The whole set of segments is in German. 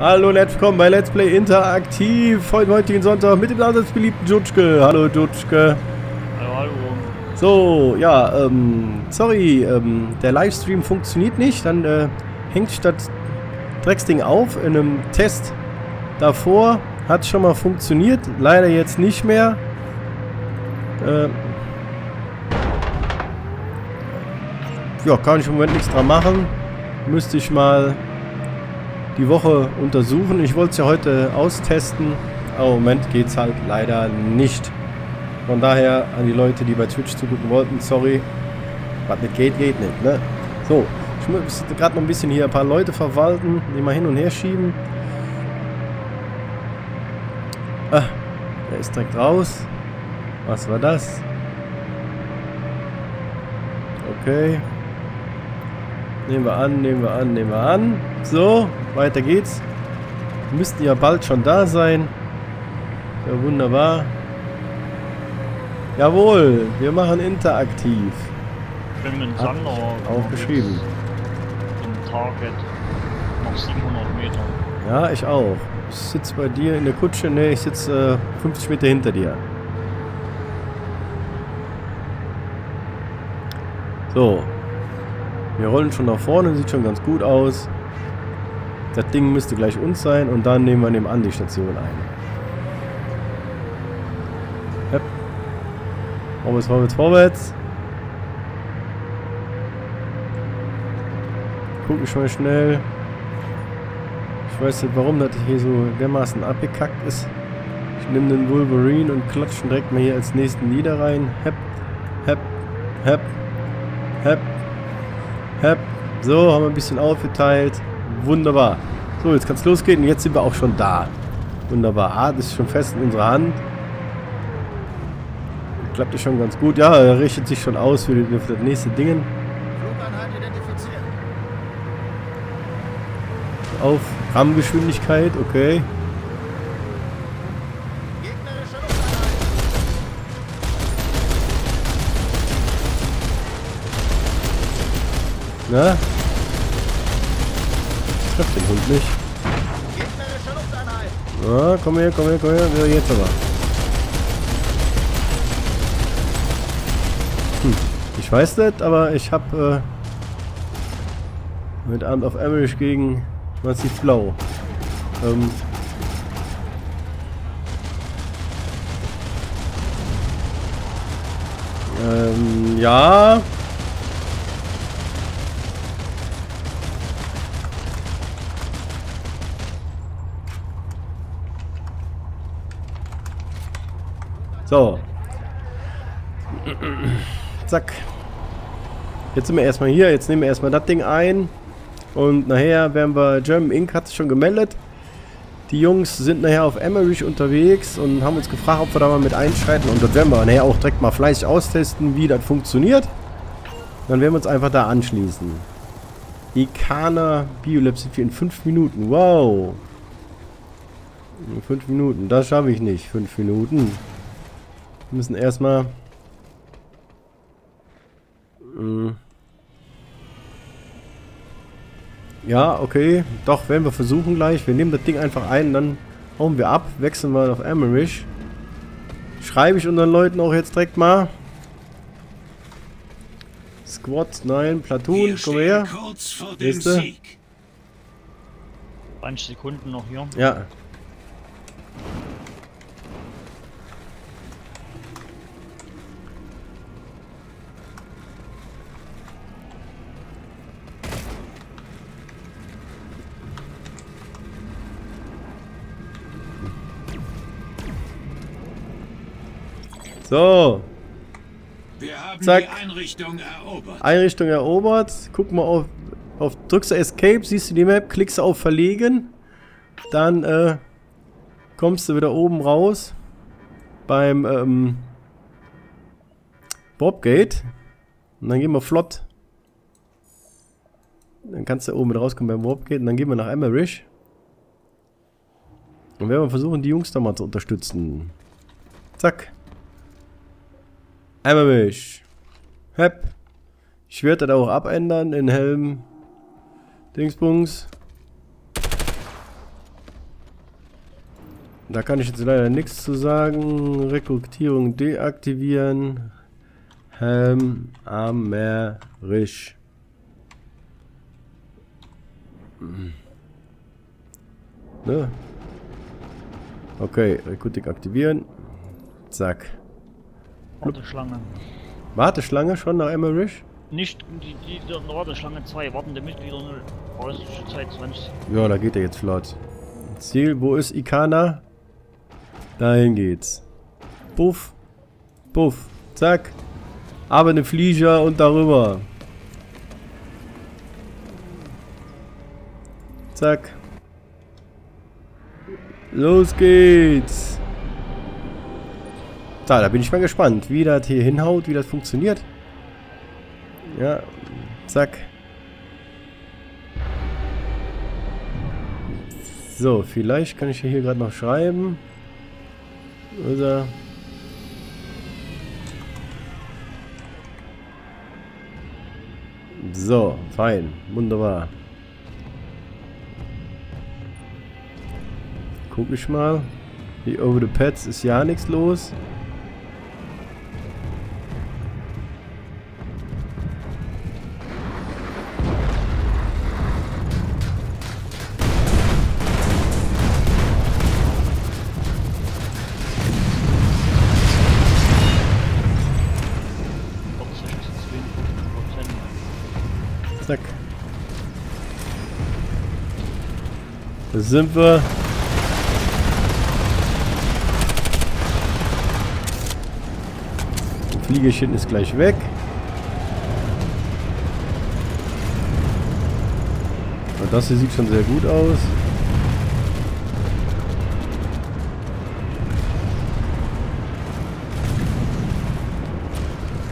Hallo und herzlich willkommen bei Let's Play Interaktiv. Heute heutigen Sonntag mit dem allseits beliebten Jutschke. Hallo Jutschke. Hallo, hallo. So, ja, ähm, sorry, ähm, der Livestream funktioniert nicht. Dann äh, hängt statt Drecksding auf in einem Test davor. Hat schon mal funktioniert, leider jetzt nicht mehr. Äh, ja, kann ich im Moment nichts dran machen. Müsste ich mal die Woche untersuchen. Ich wollte es ja heute austesten, aber im Moment geht es halt leider nicht. Von daher an die Leute, die bei Twitch zugucken wollten, sorry. Was nicht geht, geht nicht, ne? So, ich muss gerade noch ein bisschen hier ein paar Leute verwalten, die mal hin und her schieben. Ah, der ist direkt raus. Was war das? Okay. Nehmen wir an, nehmen wir an, nehmen wir an. So, weiter geht's. Wir müssten ja bald schon da sein. Ja, wunderbar. Jawohl, wir machen interaktiv. Ich bin mit Sander auch geschrieben. im Target noch 700 Meter. Ja, ich auch. Ich sitze bei dir in der Kutsche. Ne, ich sitze äh, 50 Meter hinter dir. So. Wir rollen schon nach vorne, sieht schon ganz gut aus. Das Ding müsste gleich uns sein und dann nehmen wir nebenan die Station ein. Hep. Vorwärts, vorwärts, vorwärts. Gucken schon mal schnell. Ich weiß nicht, warum das hier so dermaßen abgekackt ist. Ich nehme den Wolverine und klatsche direkt mal hier als nächsten Nieder rein. Hep, hep, hep, hep, hep. So, haben wir ein bisschen aufgeteilt. Wunderbar. So, jetzt kann es losgehen und jetzt sind wir auch schon da. Wunderbar. Ah, das ist schon fest in unserer Hand. Klappt ja schon ganz gut. Ja, er richtet sich schon aus für, die, für das nächste Ding. Flugeinheit. Auf Rammgeschwindigkeit, okay. Na? Trefft den Hund nicht. Na, komm her, komm her, komm her. Ja, jetzt aber. Hm. Ich weiß nicht, aber ich hab äh, mit Abend auf Emmerich gegen Massiv Blau. Ähm, ähm, ja. So. Zack. Jetzt sind wir erstmal hier. Jetzt nehmen wir erstmal das Ding ein. Und nachher werden wir... German Inc. hat sich schon gemeldet. Die Jungs sind nachher auf Emmerich unterwegs und haben uns gefragt, ob wir da mal mit einschreiten. Und das werden wir nachher auch direkt mal fleißig austesten, wie das funktioniert. Dann werden wir uns einfach da anschließen. Ikana Biolab sind wir in 5 Minuten. Wow. In 5 Minuten. Das schaffe ich nicht. 5 Minuten. Wir müssen erstmal... Mm. Ja, okay. Doch, werden wir versuchen gleich. Wir nehmen das Ding einfach ein, dann hauen wir ab, wechseln wir auf Amerish. Schreibe ich unseren Leuten auch jetzt direkt mal. Squad, nein, Platoon, komm her. kurz vor dem Nächste. Sieg. 20 Sekunden noch hier. Ja. So, Wir haben Zack. die Einrichtung erobert. Einrichtung erobert. Guck mal auf, auf drückst du Escape, siehst du die Map, klickst auf Verlegen. Dann äh, kommst du wieder oben raus beim ähm, Bobgate. Und dann gehen wir flott. Dann kannst du oben wieder rauskommen beim Warpgate und dann gehen wir nach Emmerich. Und werden wir versuchen, die Jungs da mal zu unterstützen. Zack. Emmerich. Hep. Ich werde das auch abändern in Helm. Dingsbums. Da kann ich jetzt leider nichts zu sagen. Rekrutierung deaktivieren. Helm Amerisch. Ne? Okay, Rekrutik aktivieren. Zack. Warteschlange. Warteschlange schon nach Emmerich? Nicht die, die der Warteschlange 2, wartende Mitglieder 0. Voraussichtliche Zeit 20. Ja, da geht er jetzt flott. Ziel, wo ist Ikana? Dahin geht's. Puff. Puff. Zack. Aber eine Flieger und darüber. Zack. Los geht's. Da, da bin ich mal gespannt, wie das hier hinhaut, wie das funktioniert. Ja, zack. So, vielleicht kann ich hier gerade noch schreiben. Oder... So, fein. Wunderbar. Guck ich mal. Hier over the pets ist ja nichts los. Zack. Da sind wir. Das Fliegerchen ist gleich weg. Und das hier sieht schon sehr gut aus.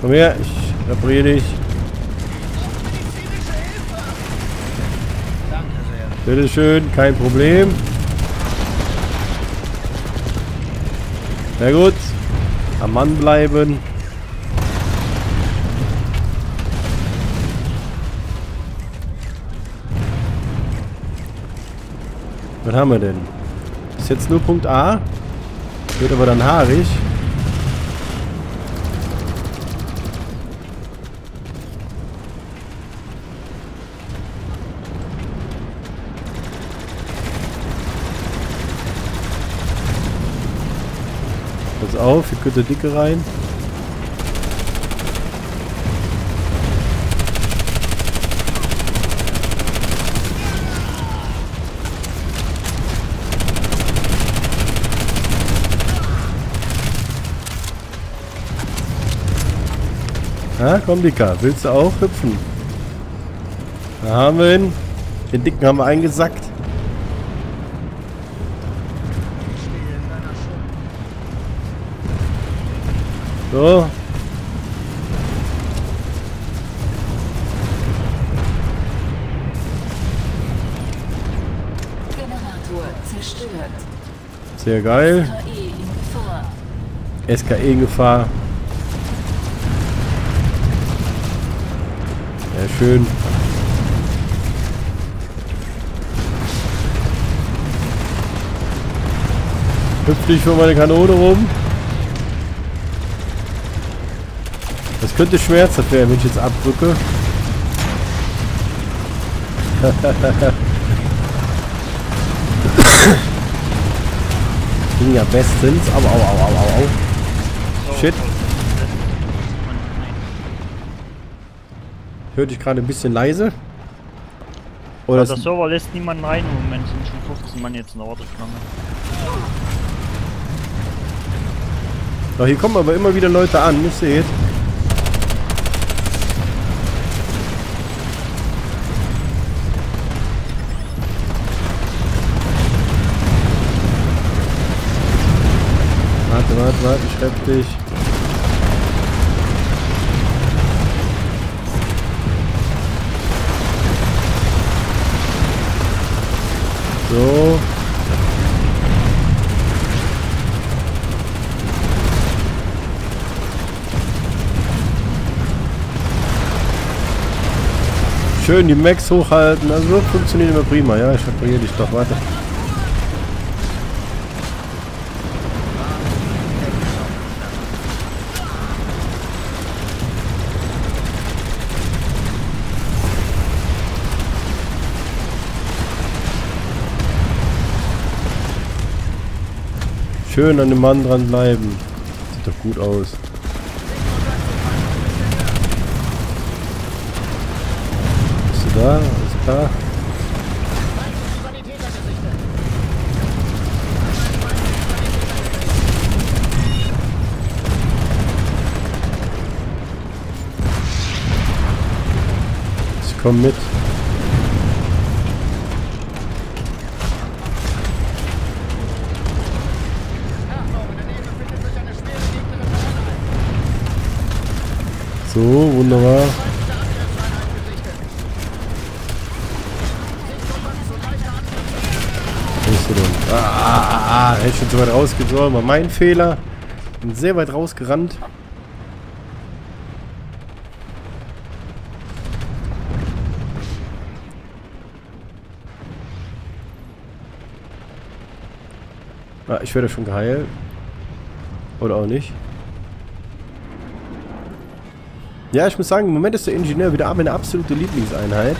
Komm her, ich repariere dich. Bitteschön, kein Problem. Sehr gut. Am Mann bleiben. Was haben wir denn? Ist jetzt nur Punkt A. Wird aber dann haarig. Pass auf, hier könnte Dicke rein. Ja, komm Dicker, willst du auch hüpfen? Da haben wir ihn. Den Dicken haben wir eingesackt. So. Sehr geil. SKE in Gefahr. Ja, schön. Hüpf dich vor meine Kanone rum. Das könnte schmerzhaft werden, wenn ich jetzt abdrücke. Ging ja bestens. Au, au, au, au, au, au. Shit. voll. Man, nein. Hör dich gerade ein bisschen leise. Oder Also der Server lässt niemanden rein im Moment, sind schon 15 Mann jetzt in der Warteschlange. Doch, hier kommen aber immer wieder Leute an, ich seht. Warte, warte, warte, ich schreib dich. So. Schön die Max hochhalten. Also so funktioniert immer prima. Ja, ich repariere dich doch. Warte. Schön an dem Mann dran bleiben. Sieht doch gut aus. Bist du da? Alles klar. Ich komm mit. So, wunderbar. Zu. Wo bist denn? Ah, ah, ah, hätte ich schon so weit rausgezogen. War mein Fehler. Bin sehr weit rausgerannt. Ah, ich werde schon geheilt. Oder auch nicht. Ja, ich muss sagen, im Moment ist der Ingenieur wieder meine absolute Lieblingseinheit.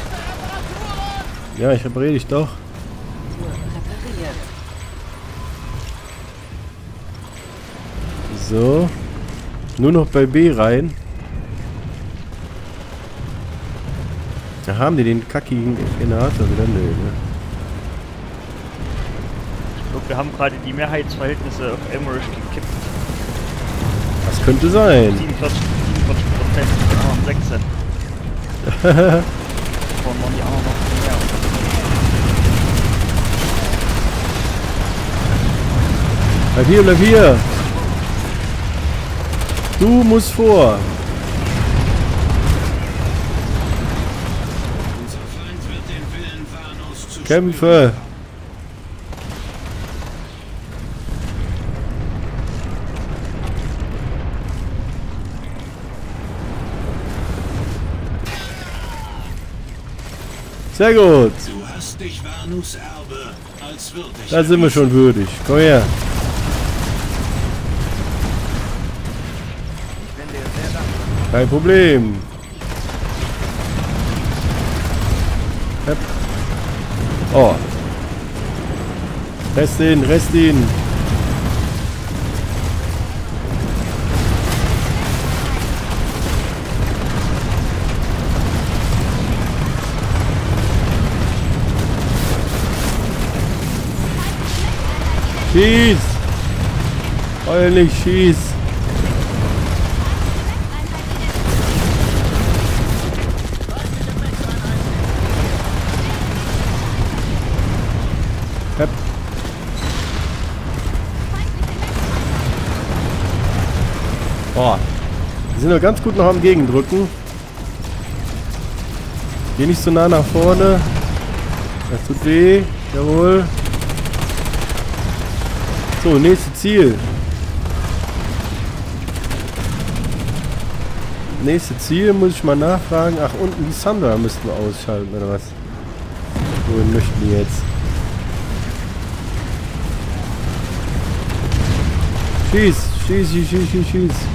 Ja, ich repariere dich doch. So. Nur noch bei B rein. Da haben die den kackigen Generator wieder? Nö, ne? Ich glaube, wir haben gerade die Mehrheitsverhältnisse auf Emmerich gekippt. Das könnte sein. 47, 47 Prozent, die anderen 16. Vorhin waren die anderen noch mehr. Bleib hier, bleib hier. Du musst vor. Unser Feind wird den Willen Vanos zu Kämpfe. Als würdig Da sind wir schon würdig. Komm her. Sehr. Kein Problem. Oh. Rest ihn, rest ihn. Schieß! Heul schieß! Oh. Die sind doch ganz gut noch am Gegendrücken. Geh nicht so nah nach vorne. Das tut weh. Jawohl. So, nächstes Ziel. Nächste Ziel muss ich mal nachfragen. Ach, unten die Sandra müssten wir ausschalten, oder was? Wohin möchten die jetzt? Schieß, schieß, schieß, schieß, schieß.